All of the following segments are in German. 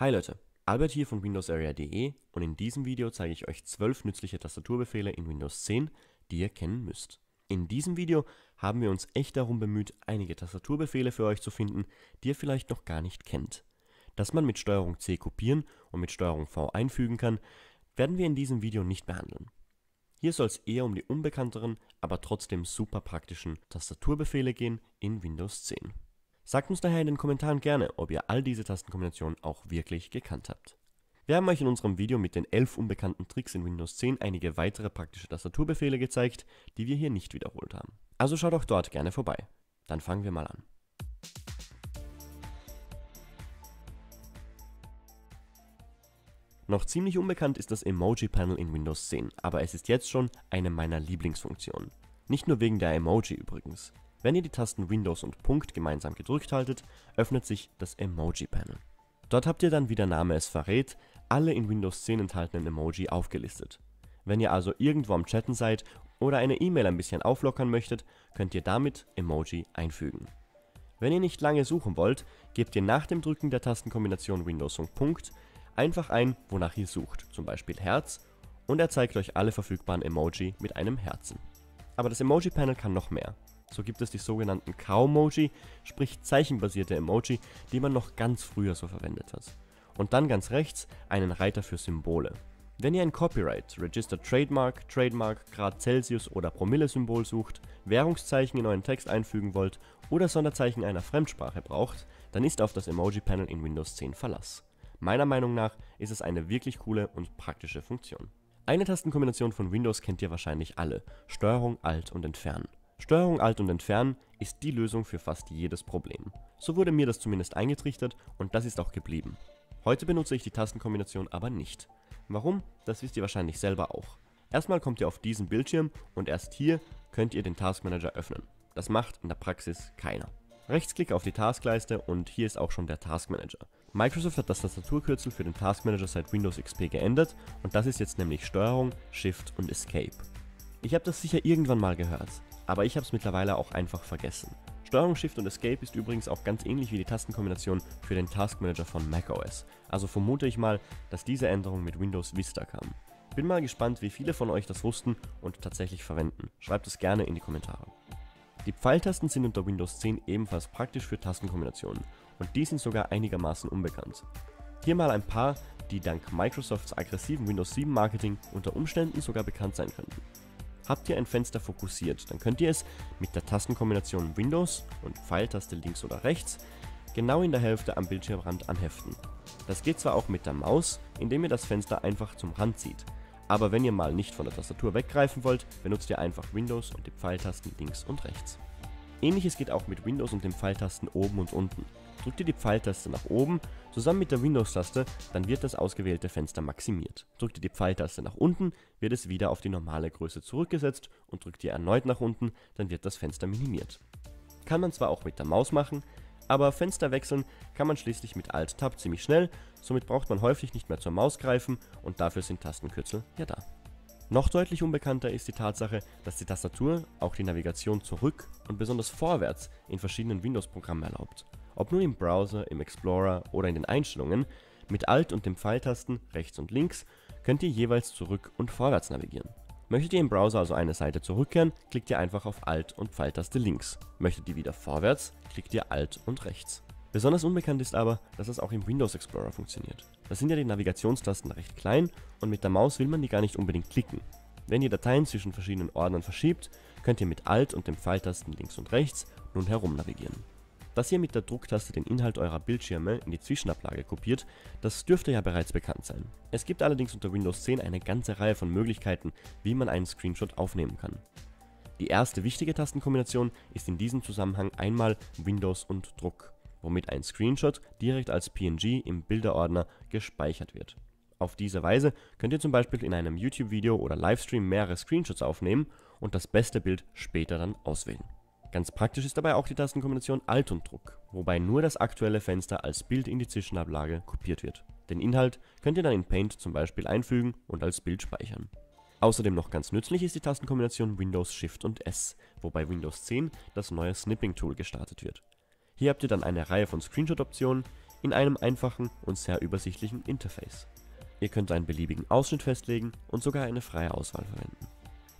Hi Leute, Albert hier von windowsarea.de und in diesem Video zeige ich euch 12 nützliche Tastaturbefehle in Windows 10, die ihr kennen müsst. In diesem Video haben wir uns echt darum bemüht, einige Tastaturbefehle für euch zu finden, die ihr vielleicht noch gar nicht kennt. Dass man mit STRG C kopieren und mit STRG V einfügen kann, werden wir in diesem Video nicht behandeln. Hier soll es eher um die unbekannteren, aber trotzdem super praktischen Tastaturbefehle gehen in Windows 10. Sagt uns daher in den Kommentaren gerne, ob ihr all diese Tastenkombinationen auch wirklich gekannt habt. Wir haben euch in unserem Video mit den 11 unbekannten Tricks in Windows 10 einige weitere praktische Tastaturbefehle gezeigt, die wir hier nicht wiederholt haben. Also schaut auch dort gerne vorbei. Dann fangen wir mal an. Noch ziemlich unbekannt ist das Emoji-Panel in Windows 10, aber es ist jetzt schon eine meiner Lieblingsfunktionen. Nicht nur wegen der Emoji übrigens. Wenn ihr die Tasten Windows und Punkt gemeinsam gedrückt haltet, öffnet sich das Emoji-Panel. Dort habt ihr dann, wie der Name es verrät, alle in Windows 10 enthaltenen Emoji aufgelistet. Wenn ihr also irgendwo am Chatten seid oder eine E-Mail ein bisschen auflockern möchtet, könnt ihr damit Emoji einfügen. Wenn ihr nicht lange suchen wollt, gebt ihr nach dem Drücken der Tastenkombination Windows und Punkt einfach ein, wonach ihr sucht, zum Beispiel Herz, und er zeigt euch alle verfügbaren Emoji mit einem Herzen. Aber das Emoji-Panel kann noch mehr. So gibt es die sogenannten Cow-Emoji, sprich zeichenbasierte Emoji, die man noch ganz früher so verwendet hat. Und dann ganz rechts einen Reiter für Symbole. Wenn ihr ein Copyright, Registered Trademark, Trademark, Grad Celsius oder Promille-Symbol sucht, Währungszeichen in euren Text einfügen wollt oder Sonderzeichen einer Fremdsprache braucht, dann ist auf das Emoji-Panel in Windows 10 Verlass. Meiner Meinung nach ist es eine wirklich coole und praktische Funktion. Eine Tastenkombination von Windows kennt ihr wahrscheinlich alle, Steuerung, Alt und Entfernen. Steuerung Alt und Entfernen ist die Lösung für fast jedes Problem. So wurde mir das zumindest eingetrichtert und das ist auch geblieben. Heute benutze ich die Tastenkombination aber nicht. Warum? Das wisst ihr wahrscheinlich selber auch. Erstmal kommt ihr auf diesen Bildschirm und erst hier könnt ihr den Task Manager öffnen. Das macht in der Praxis keiner. Rechtsklick auf die Taskleiste und hier ist auch schon der Task Manager. Microsoft hat das Tastaturkürzel für den Task Manager seit Windows XP geändert und das ist jetzt nämlich Steuerung, Shift und Escape. Ich habe das sicher irgendwann mal gehört, aber ich habe es mittlerweile auch einfach vergessen. Steuerung Shift und Escape ist übrigens auch ganz ähnlich wie die Tastenkombination für den Task Manager von macOS, also vermute ich mal, dass diese Änderung mit Windows Vista kam. Bin mal gespannt, wie viele von euch das wussten und tatsächlich verwenden. Schreibt es gerne in die Kommentare. Die Pfeiltasten sind unter Windows 10 ebenfalls praktisch für Tastenkombinationen und die sind sogar einigermaßen unbekannt. Hier mal ein paar, die dank Microsofts aggressiven Windows 7 Marketing unter Umständen sogar bekannt sein könnten. Habt ihr ein Fenster fokussiert, dann könnt ihr es mit der Tastenkombination Windows und Pfeiltaste links oder rechts genau in der Hälfte am Bildschirmrand anheften. Das geht zwar auch mit der Maus, indem ihr das Fenster einfach zum Rand zieht, aber wenn ihr mal nicht von der Tastatur weggreifen wollt, benutzt ihr einfach Windows und die Pfeiltasten links und rechts. Ähnliches geht auch mit Windows und den Pfeiltasten oben und unten. Drückt ihr die Pfeiltaste nach oben zusammen mit der Windows-Taste, dann wird das ausgewählte Fenster maximiert. Drückt ihr die Pfeiltaste nach unten, wird es wieder auf die normale Größe zurückgesetzt und drückt ihr erneut nach unten, dann wird das Fenster minimiert. Kann man zwar auch mit der Maus machen, aber Fenster wechseln kann man schließlich mit Alt-Tab ziemlich schnell, somit braucht man häufig nicht mehr zur Maus greifen und dafür sind Tastenkürzel ja da. Noch deutlich unbekannter ist die Tatsache, dass die Tastatur auch die Navigation zurück und besonders vorwärts in verschiedenen Windows-Programmen erlaubt. Ob nun im Browser, im Explorer oder in den Einstellungen, mit Alt und den Pfeiltasten rechts und links könnt ihr jeweils zurück und vorwärts navigieren. Möchtet ihr im Browser also eine Seite zurückkehren, klickt ihr einfach auf Alt und Pfeiltaste links. Möchtet ihr wieder vorwärts, klickt ihr Alt und rechts. Besonders unbekannt ist aber, dass es auch im Windows Explorer funktioniert. Da sind ja die Navigationstasten recht klein und mit der Maus will man die gar nicht unbedingt klicken. Wenn ihr Dateien zwischen verschiedenen Ordnern verschiebt, könnt ihr mit Alt und den Pfeiltasten links und rechts nun herum navigieren. Dass ihr mit der Drucktaste den Inhalt eurer Bildschirme in die Zwischenablage kopiert, das dürfte ja bereits bekannt sein. Es gibt allerdings unter Windows 10 eine ganze Reihe von Möglichkeiten, wie man einen Screenshot aufnehmen kann. Die erste wichtige Tastenkombination ist in diesem Zusammenhang einmal Windows und Druck, womit ein Screenshot direkt als PNG im Bilderordner gespeichert wird. Auf diese Weise könnt ihr zum Beispiel in einem YouTube-Video oder Livestream mehrere Screenshots aufnehmen und das beste Bild später dann auswählen. Ganz praktisch ist dabei auch die Tastenkombination Alt und Druck, wobei nur das aktuelle Fenster als Bild in die Zwischenablage kopiert wird. Den Inhalt könnt ihr dann in Paint zum Beispiel einfügen und als Bild speichern. Außerdem noch ganz nützlich ist die Tastenkombination Windows Shift und S, wobei Windows 10 das neue Snipping Tool gestartet wird. Hier habt ihr dann eine Reihe von Screenshot-Optionen, in einem einfachen und sehr übersichtlichen Interface. Ihr könnt einen beliebigen Ausschnitt festlegen und sogar eine freie Auswahl verwenden.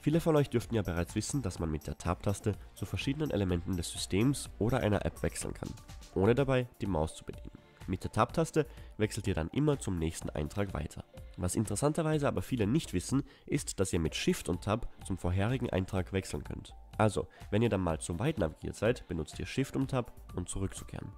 Viele von euch dürften ja bereits wissen, dass man mit der Tab-Taste zu verschiedenen Elementen des Systems oder einer App wechseln kann, ohne dabei die Maus zu bedienen. Mit der Tab-Taste wechselt ihr dann immer zum nächsten Eintrag weiter. Was interessanterweise aber viele nicht wissen, ist, dass ihr mit Shift und Tab zum vorherigen Eintrag wechseln könnt. Also, wenn ihr dann mal zu weit navigiert seid, benutzt ihr Shift und Tab, um zurückzukehren.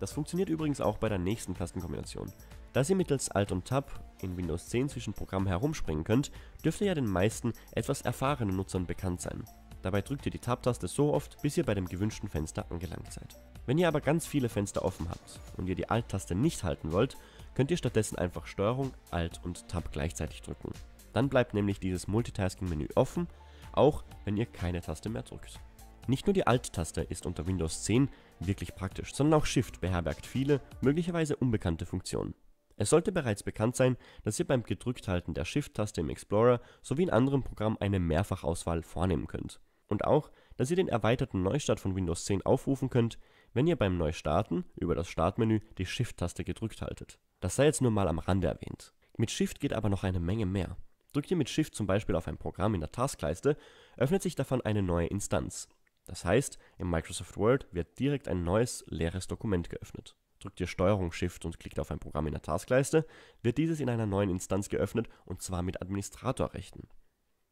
Das funktioniert übrigens auch bei der nächsten Tastenkombination. Da ihr mittels Alt und Tab in Windows 10 zwischen Programmen herumspringen könnt, dürfte ja den meisten etwas erfahrenen Nutzern bekannt sein. Dabei drückt ihr die Tab-Taste so oft, bis ihr bei dem gewünschten Fenster angelangt seid. Wenn ihr aber ganz viele Fenster offen habt und ihr die Alt-Taste nicht halten wollt, könnt ihr stattdessen einfach STRG, Alt und Tab gleichzeitig drücken. Dann bleibt nämlich dieses Multitasking-Menü offen, auch wenn ihr keine Taste mehr drückt. Nicht nur die Alt-Taste ist unter Windows 10 wirklich praktisch, sondern auch Shift beherbergt viele, möglicherweise unbekannte Funktionen. Es sollte bereits bekannt sein, dass ihr beim Gedrückthalten der Shift-Taste im Explorer sowie in anderen Programmen eine Mehrfachauswahl vornehmen könnt. Und auch, dass ihr den erweiterten Neustart von Windows 10 aufrufen könnt, wenn ihr beim Neustarten über das Startmenü die Shift-Taste gedrückt haltet. Das sei jetzt nur mal am Rande erwähnt. Mit Shift geht aber noch eine Menge mehr. Drückt ihr mit Shift zum Beispiel auf ein Programm in der Taskleiste, öffnet sich davon eine neue Instanz. Das heißt, im Microsoft Word wird direkt ein neues leeres Dokument geöffnet. Drückt ihr STRG Shift und klickt auf ein Programm in der Taskleiste, wird dieses in einer neuen Instanz geöffnet und zwar mit Administratorrechten.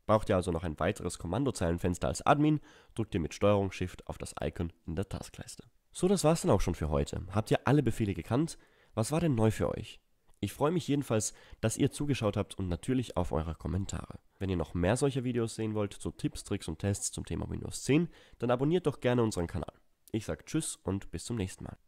Braucht ihr also noch ein weiteres Kommandozeilenfenster als Admin, drückt ihr mit STRG Shift auf das Icon in der Taskleiste. So, das war's dann auch schon für heute. Habt ihr alle Befehle gekannt? Was war denn neu für euch? Ich freue mich jedenfalls, dass ihr zugeschaut habt und natürlich auf eure Kommentare. Wenn ihr noch mehr solcher Videos sehen wollt zu Tipps, Tricks und Tests zum Thema Windows 10, dann abonniert doch gerne unseren Kanal. Ich sage Tschüss und bis zum nächsten Mal.